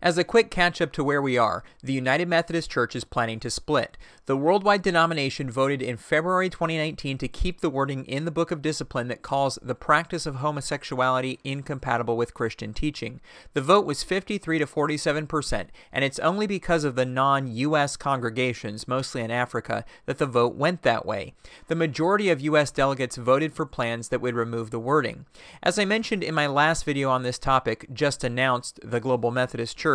As a quick catch up to where we are, the United Methodist Church is planning to split. The worldwide denomination voted in February 2019 to keep the wording in the Book of Discipline that calls the practice of homosexuality incompatible with Christian teaching. The vote was 53 to 47 percent, and it's only because of the non U.S. congregations, mostly in Africa, that the vote went that way. The majority of U.S. delegates voted for plans that would remove the wording. As I mentioned in my last video on this topic, just announced the Global Methodist Church,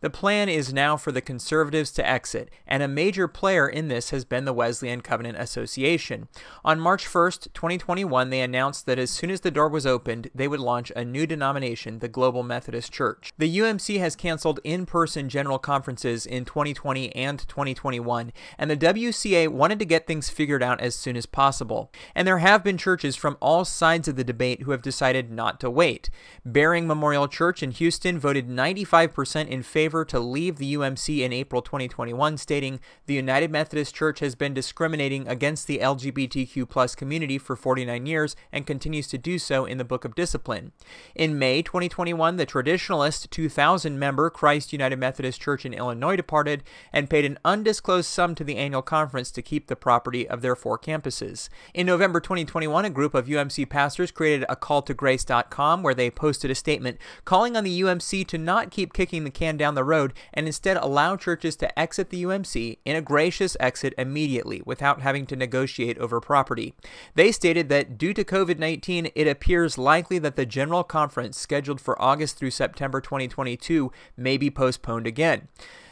the plan is now for the conservatives to exit, and a major player in this has been the Wesleyan Covenant Association. On March 1st, 2021, they announced that as soon as the door was opened, they would launch a new denomination, the Global Methodist Church. The UMC has canceled in person general conferences in 2020 and 2021, and the WCA wanted to get things figured out as soon as possible. And there have been churches from all sides of the debate who have decided not to wait. Bering Memorial Church in Houston voted 95% in favor to leave the UMC in April 2021, stating the United Methodist Church has been discriminating against the LGBTQ plus community for 49 years and continues to do so in the Book of Discipline. In May 2021, the traditionalist 2,000 member Christ United Methodist Church in Illinois departed and paid an undisclosed sum to the annual conference to keep the property of their four campuses. In November 2021, a group of UMC pastors created a calltograce.com where they posted a statement calling on the UMC to not keep kicking the can down the road and instead allow churches to exit the UMC in a gracious exit immediately without having to negotiate over property. They stated that due to COVID 19, it appears likely that the General Conference scheduled for August through September 2022 may be postponed again.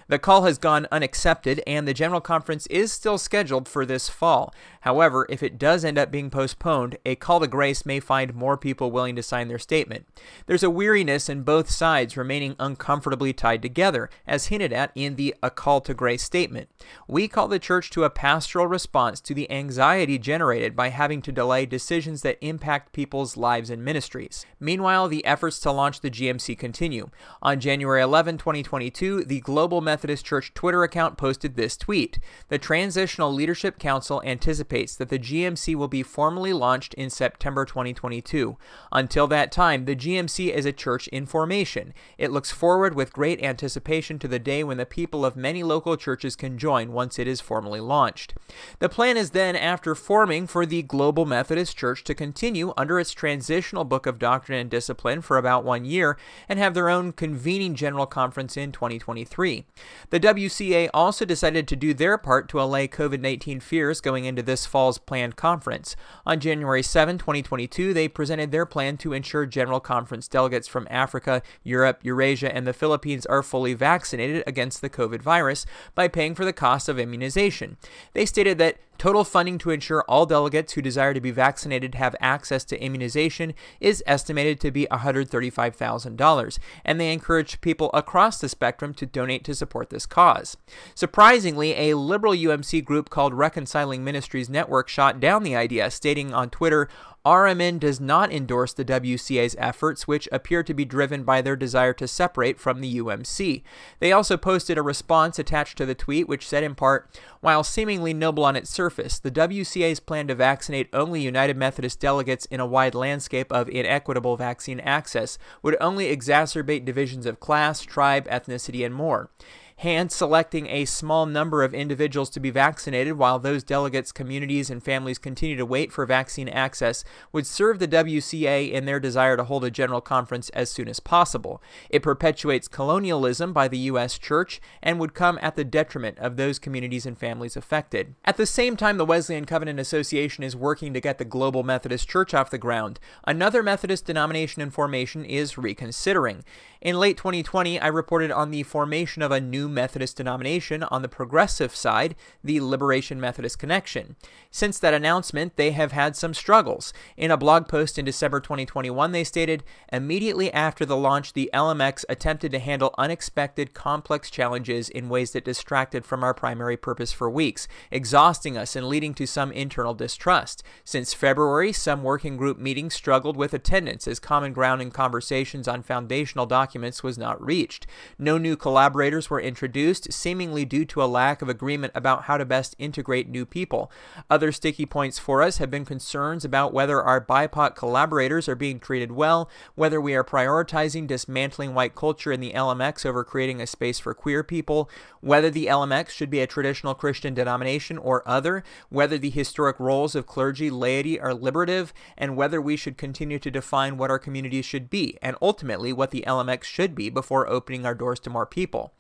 The call has gone unaccepted, and the General Conference is still scheduled for this fall. However, if it does end up being postponed, a call to grace may find more people willing to sign their statement. There's a weariness in both sides remaining uncomfortably tied together, as hinted at in the A Call to Grace statement. We call the church to a pastoral response to the anxiety generated by having to delay decisions that impact people's lives and ministries. Meanwhile, the efforts to launch the GMC continue. On January 11, 2022, the Global Methodist Church Twitter account posted this tweet The Transitional Leadership Council anticipates that the GMC will be formally launched in September 2022. Until that time, the GMC is a church in formation. It looks forward with great anticipation to the day when the people of many local churches can join once it is formally launched. The plan is then, after forming, for the Global Methodist Church to continue under its transitional book of doctrine and discipline for about one year and have their own convening general conference in 2023. The WCA also decided to do their part to allay COVID 19 fears going into this fall's planned conference. On January 7, 2022, they presented their plan to ensure General Conference delegates from Africa, Europe, Eurasia, and the Philippines are fully vaccinated against the COVID virus by paying for the cost of immunization. They stated that Total funding to ensure all delegates who desire to be vaccinated have access to immunization is estimated to be $135,000, and they encourage people across the spectrum to donate to support this cause. Surprisingly, a liberal UMC group called Reconciling Ministries Network shot down the idea, stating on Twitter, RMN does not endorse the WCA's efforts, which appear to be driven by their desire to separate from the UMC. They also posted a response attached to the tweet, which said in part, While seemingly noble on its surface, the WCA's plan to vaccinate only United Methodist delegates in a wide landscape of inequitable vaccine access would only exacerbate divisions of class, tribe, ethnicity, and more hand selecting a small number of individuals to be vaccinated while those delegates, communities, and families continue to wait for vaccine access would serve the WCA in their desire to hold a general conference as soon as possible. It perpetuates colonialism by the U.S. Church and would come at the detriment of those communities and families affected. At the same time, the Wesleyan Covenant Association is working to get the Global Methodist Church off the ground. Another Methodist denomination in formation is reconsidering. In late 2020, I reported on the formation of a new Methodist denomination on the progressive side, the Liberation Methodist Connection. Since that announcement, they have had some struggles. In a blog post in December 2021, they stated Immediately after the launch, the LMX attempted to handle unexpected, complex challenges in ways that distracted from our primary purpose for weeks, exhausting us and leading to some internal distrust. Since February, some working group meetings struggled with attendance as common ground in conversations on foundational documents was not reached. No new collaborators were introduced, seemingly due to a lack of agreement about how to best integrate new people. Other sticky points for us have been concerns about whether our BIPOC collaborators are being treated well, whether we are prioritizing dismantling white culture in the LMX over creating a space for queer people, whether the LMX should be a traditional Christian denomination or other, whether the historic roles of clergy, laity are liberative, and whether we should continue to define what our communities should be, and ultimately what the LMX should be before opening our doors to more people.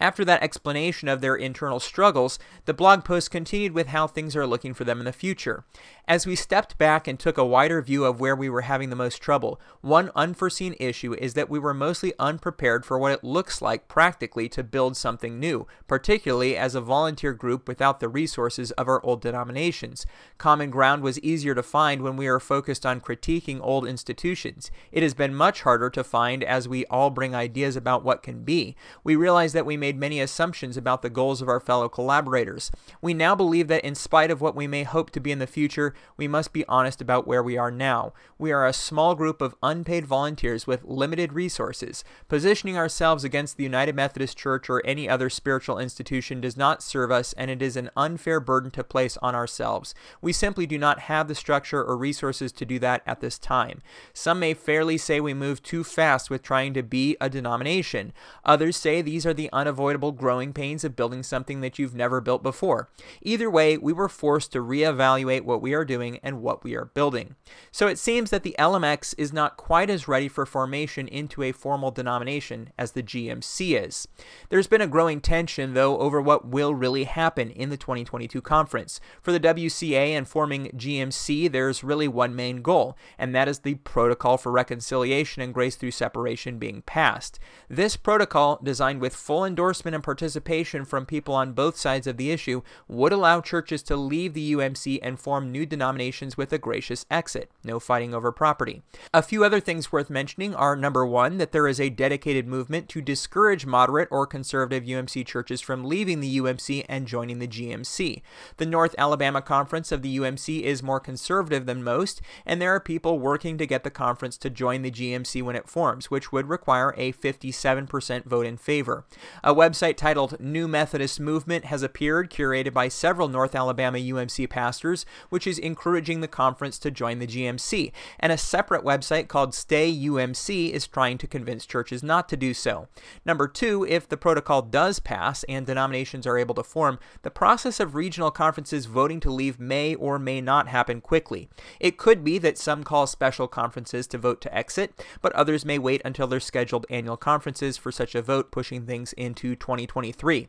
After that explanation of their internal struggles, the blog post continued with how things are looking for them in the future. As we stepped back and took a wider view of where we were having the most trouble, one unforeseen issue is that we were mostly unprepared for what it looks like practically to build something new, particularly as a volunteer group without the resources of our old denominations. Common ground was easier to find when we are focused on critiquing old institutions. It has been much harder to find as we all bring ideas about what can be. We realize that we made many assumptions about the goals of our fellow collaborators. We now believe that in spite of what we may hope to be in the future, we must be honest about where we are now. We are a small group of unpaid volunteers with limited resources. Positioning ourselves against the United Methodist Church or any other spiritual institution does not serve us, and it is an unfair burden to place on ourselves. We simply do not have the structure or resources to do that at this time. Some may fairly say we move too fast with trying to be a denomination. Others say these are the unavoidable growing pains of building something that you've never built before. Either way, we were forced to reevaluate what we are doing and what we are building. So it seems that the LMX is not quite as ready for formation into a formal denomination as the GMC is. There's been a growing tension, though, over what will really happen in the 2022 conference. For the WCA and forming GMC, there's really one main goal, and that is the Protocol for Reconciliation and Grace Through Separation being passed. This protocol, designed with full endorsement and participation from people on both sides of the issue, would allow churches to leave the UMC and form new denominations with a gracious exit. No fighting over property. A few other things worth mentioning are number one, that there is a dedicated movement to discourage moderate or conservative UMC churches from leaving the UMC and joining the GMC. The North Alabama Conference of the UMC is more conservative than most, and there are people working to get the conference to join the GMC when it forms, which would require a 57% vote in favor. A website titled New Methodist Movement has appeared, curated by several North Alabama UMC pastors, which is encouraging the conference to join the GMC, and a separate website called Stay UMC is trying to convince churches not to do so. Number two, if the protocol does pass and denominations are able to form, the process of regional conferences voting to leave may or may not happen quickly. It could be that some call special conferences to vote to exit, but others may wait until their scheduled annual conferences for such a vote, pushing things into 2023.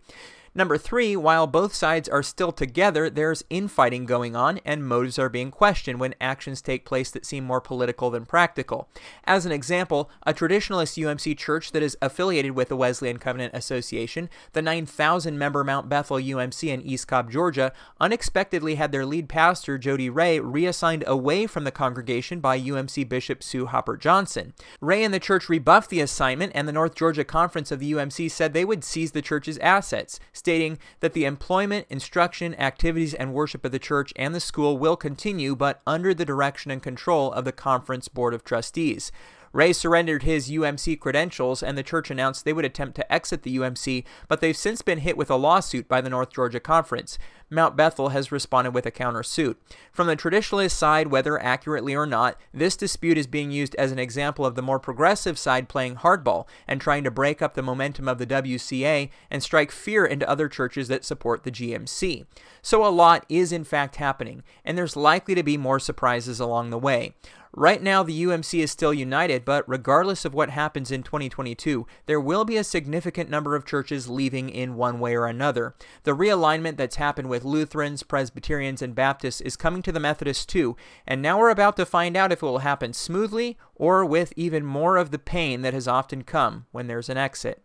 Number three, while both sides are still together, there's infighting going on and motives are being questioned when actions take place that seem more political than practical. As an example, a traditionalist UMC church that is affiliated with the Wesleyan Covenant Association, the 9,000 member Mount Bethel UMC in East Cobb, Georgia, unexpectedly had their lead pastor, Jody Ray, reassigned away from the congregation by UMC Bishop Sue Haupert-Johnson. Ray and the church rebuffed the assignment, and the North Georgia Conference of the UMC said they would seize the church's assets stating that the employment, instruction, activities, and worship of the church and the school will continue, but under the direction and control of the conference board of trustees. Ray surrendered his UMC credentials, and the church announced they would attempt to exit the UMC, but they've since been hit with a lawsuit by the North Georgia Conference. Mount Bethel has responded with a countersuit. From the traditionalist side, whether accurately or not, this dispute is being used as an example of the more progressive side playing hardball and trying to break up the momentum of the WCA and strike fear into other churches that support the GMC. So a lot is in fact happening, and there's likely to be more surprises along the way. Right now, the UMC is still united, but regardless of what happens in 2022, there will be a significant number of churches leaving in one way or another. The realignment that's happened with Lutherans, Presbyterians, and Baptists is coming to the Methodists too, and now we're about to find out if it will happen smoothly or with even more of the pain that has often come when there's an exit.